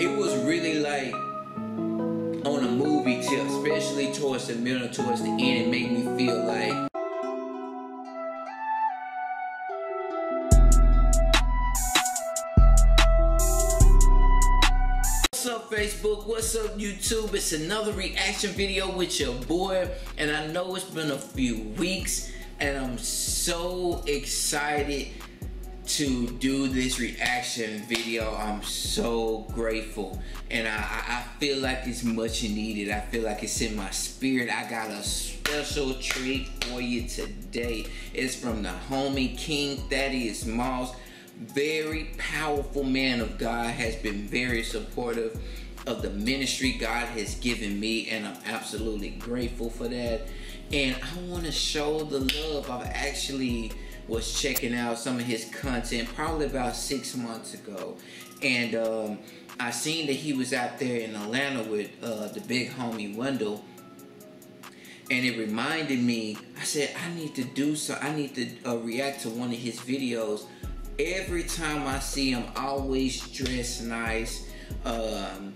it was really like on a movie tip, especially towards the middle, towards the end. It made me feel like. What's up, Facebook? What's up, YouTube? It's another reaction video with your boy, and I know it's been a few weeks, and I'm so excited to do this reaction video. I'm so grateful, and I, I feel like it's much needed. I feel like it's in my spirit. I got a special treat for you today. It's from the homie King Thaddeus Moss very powerful man of God, has been very supportive of the ministry God has given me, and I'm absolutely grateful for that. And I want to show the love. I've actually was checking out some of his content probably about six months ago, and um, I seen that he was out there in Atlanta with uh, the big homie Wendell. And it reminded me i said i need to do so i need to uh, react to one of his videos. Every time I see him, always dressed nice. Um,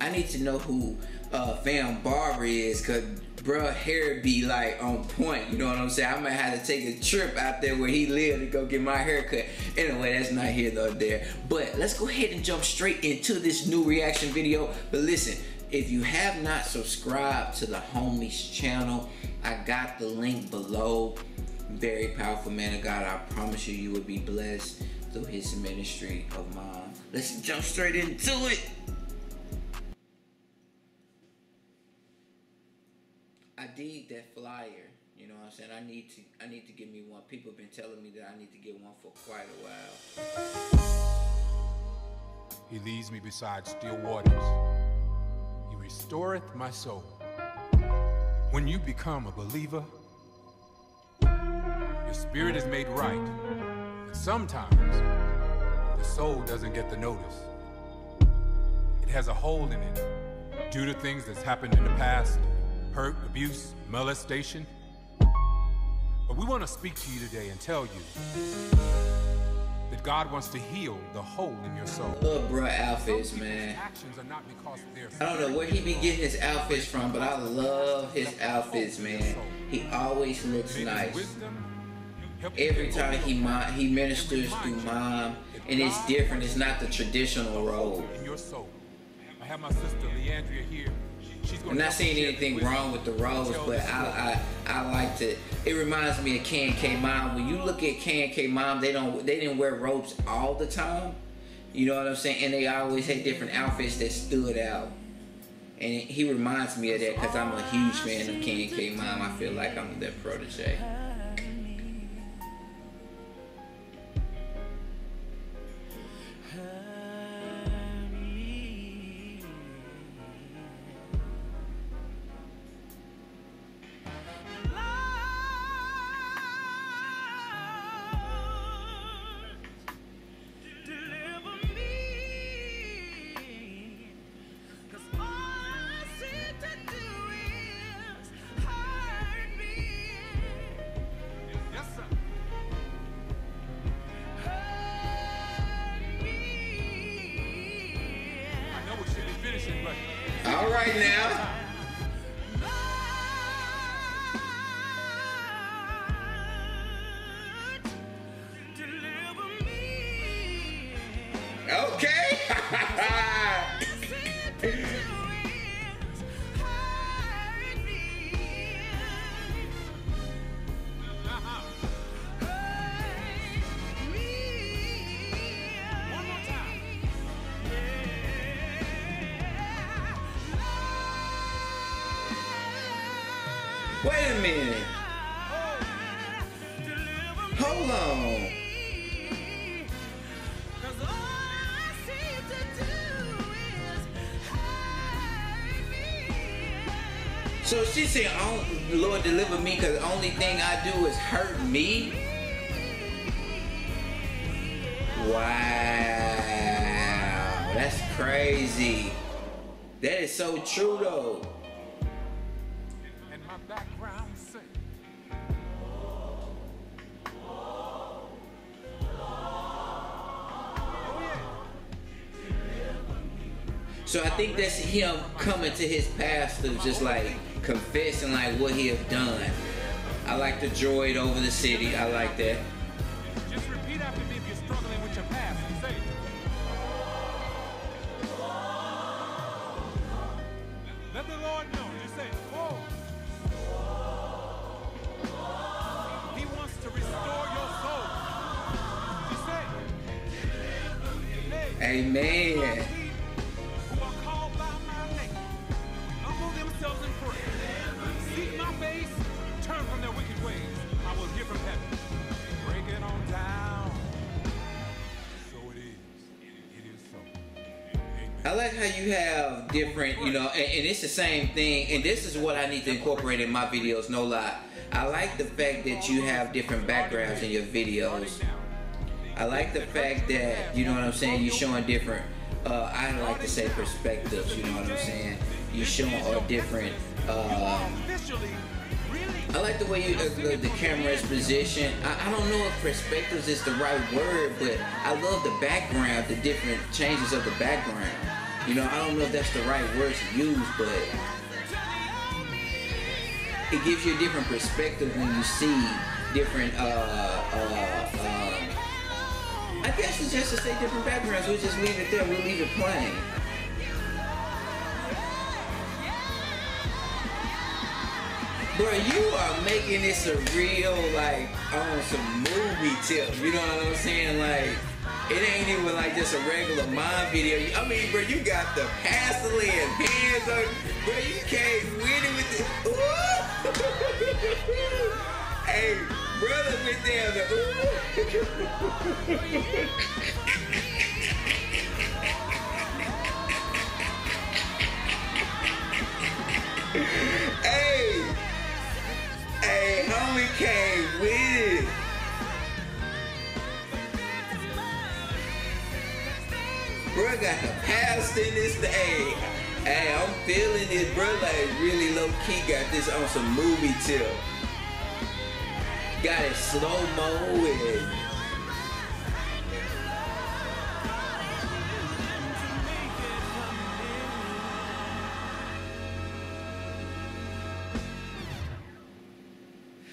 I need to know who uh, Fam Barber is, cause bruh hair be like on point. You know what I'm saying? I might have to take a trip out there where he lives to go get my hair cut. Anyway, that's not here nor there. But let's go ahead and jump straight into this new reaction video. But listen, if you have not subscribed to the homies channel, I got the link below very powerful man of God. I promise you, you will be blessed through his ministry of mime. Let's jump straight into it. I need that flyer. You know what I'm saying? I need to I need to give me one. People have been telling me that I need to get one for quite a while. He leads me beside still waters. He restoreth my soul. When you become a believer, your spirit is made right. But sometimes the soul doesn't get the notice. It has a hole in it due to things that's happened in the past hurt, abuse, molestation. But we want to speak to you today and tell you that God wants to heal the hole in your soul. Love bruh outfits, man. I don't know where he be getting his outfits from, but I love his outfits, man. He always looks nice every time he he ministers through mime, and it's different. It's not the traditional role. I have my sister Le'Andria here. I'm not saying anything wrong with the roles, but I, I I like to. It reminds me of K and K Mime. When you look at K and K Mime, they don't they didn't wear robes all the time. You know what I'm saying? And they always had different outfits that stood out. And he reminds me of that because I'm a huge fan of K and K Mime. I feel like I'm their protege. All right now. Wait a minute. Hold on. So she said, oh, Lord, deliver me because the only thing I do is hurt me? Wow. That's crazy. That is so true, though. So I think that's him coming to his past of just like confessing like what he have done. I like the droid over the city. I like that. Just repeat after me if you're struggling with your past. Say, let the Lord know. Just say, oh. He wants to restore your soul. Just say, Amen. How you have different, you know, and, and it's the same thing. And this is what I need to incorporate in my videos, no lie. I like the fact that you have different backgrounds in your videos. I like the fact that, you know what I'm saying, you're showing different, uh, I like to say perspectives, you know what I'm saying? You're showing all different, uh, I like the way you, uh, the, the camera is positioned. I, I don't know if perspectives is the right word, but I love the background, the different changes of the background. You know, I don't know if that's the right word to use, but it gives you a different perspective when you see different, uh, uh, uh, I guess it's just to say different backgrounds. We'll just leave it there. We'll leave it plain. Bro, you are making this a real, like, on some movie tip. You know what I'm saying? Like, it ain't even like just a regular mime video. I mean, bro, you got the pastel and hands on. Bro, you can't win it with. Ooh. hey, brother went the. this. Hey, I'm feeling it, bro. Like really low key got this on some movie tip. Got it slow mo and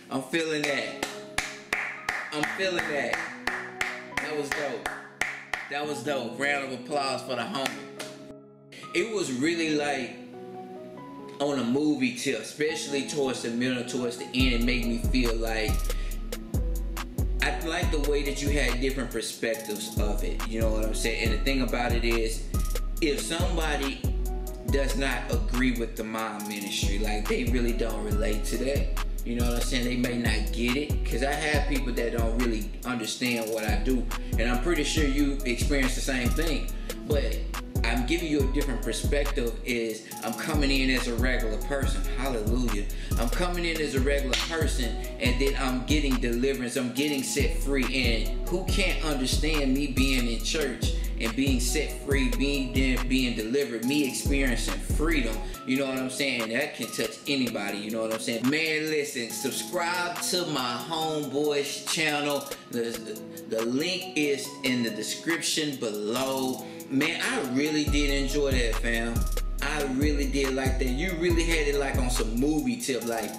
I'm feeling that. I'm feeling that. That was dope. That was dope. Round of applause for the homie. It was really like on a movie tip, especially towards the middle, towards the end. It made me feel like I like the way that you had different perspectives of it. You know what I'm saying? And the thing about it is, if somebody does not agree with the mime ministry, like they really don't relate to that. You know what I'm saying? They may not get it because I have people that don't really understand what I do, and I'm pretty sure you experience the same thing. But I'm giving you a different perspective. Is I'm coming in as a regular person. Hallelujah. I'm coming in as a regular person, and then I'm getting deliverance. I'm getting set free. And who can't understand me being in church? and being set free, being then being delivered, me experiencing freedom. You know what I'm saying? That can touch anybody. You know what I'm saying? Man, listen, subscribe to my homeboys channel. The, the, the link is in the description below. Man, I really did enjoy that, fam. I really did like that. You really had it like on some movie tip, like.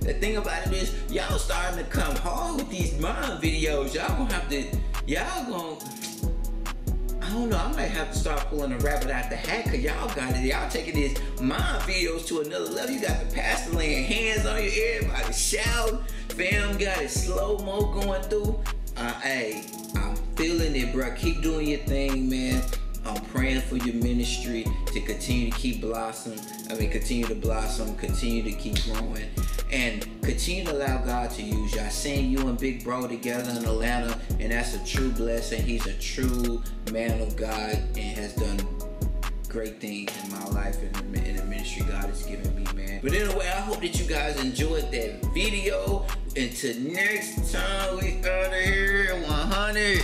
The thing about it is, y'all starting to come hard with these mime videos. Y'all gonna have to, y'all gonna, I don't know, I might have to start pulling a rabbit out the hat because y'all got it. Y'all taking these mime videos to another level. You got the pastor laying hands on you, everybody shouting. Fam got it slow-mo going through. Uh, hey, I'm feeling it, bro. Keep doing your thing, man. I'm praying for your ministry to continue to keep blossom. I mean, continue to blossom, continue to keep growing, and continue to allow God to use you. I seen you and Big Bro together in Atlanta, and that's a true blessing. He's a true man of God and has done great things in my life and in the ministry God has given me, man. But anyway, I hope that you guys enjoyed that video. Until next time, we out of here 100.